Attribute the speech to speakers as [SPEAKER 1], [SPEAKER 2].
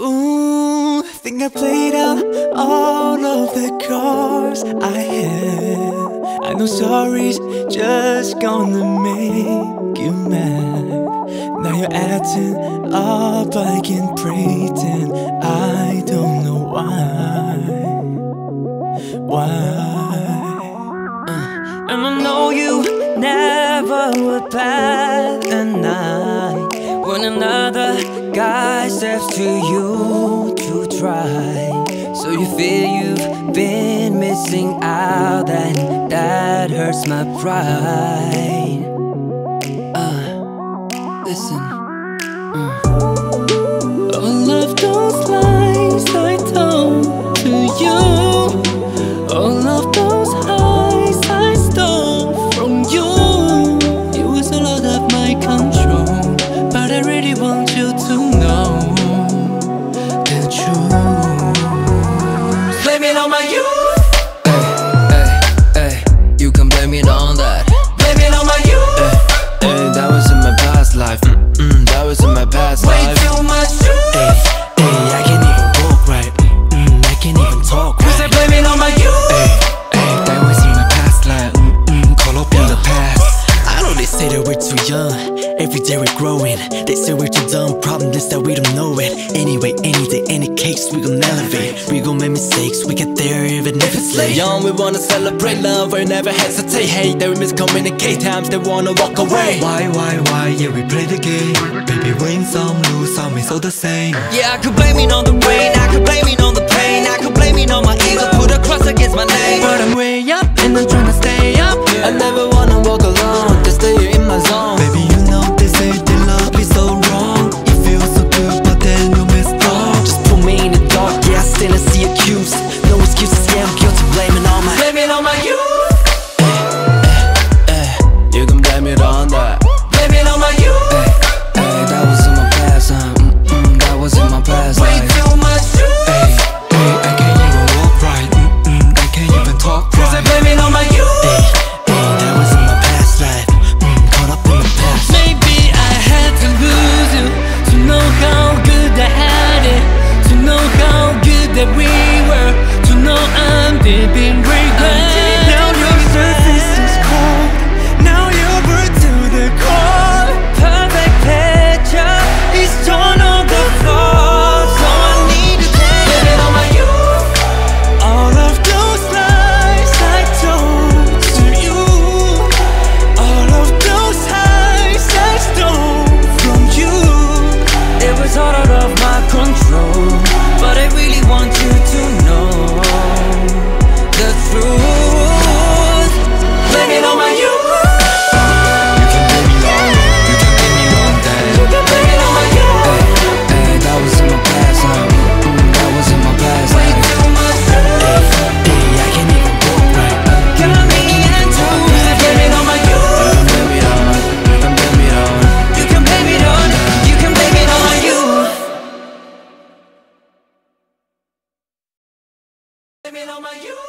[SPEAKER 1] Ooh, I think I played out all of the cards I had. I know sorry's just gonna make you mad. Now you're acting up like in pretend. I don't know why. Why? Uh, and I know you never would pass the night. One another sky steps to you to try. So you feel you've been missing out, and that hurts my pride. Uh, listen. Mm.
[SPEAKER 2] Oh, love don't lie. young, every day we're growing. They say we're too dumb, problem is that we don't know it. Anyway, any day, any case, we gon' elevate. We gon' make mistakes, we get there even if it's late. Young, we wanna celebrate love, we never hesitate. Hate that we miscommunicate, times they wanna walk away.
[SPEAKER 3] Why, why, why, yeah, we play the game. Baby, win some, lose some, it's all the same.
[SPEAKER 1] Yeah, I could blame it on the rain, I could blame it on the pain. I could blame it on my ego, put a cross against my name. But I'm way up and I'm tryna stay. deep in been on my youth.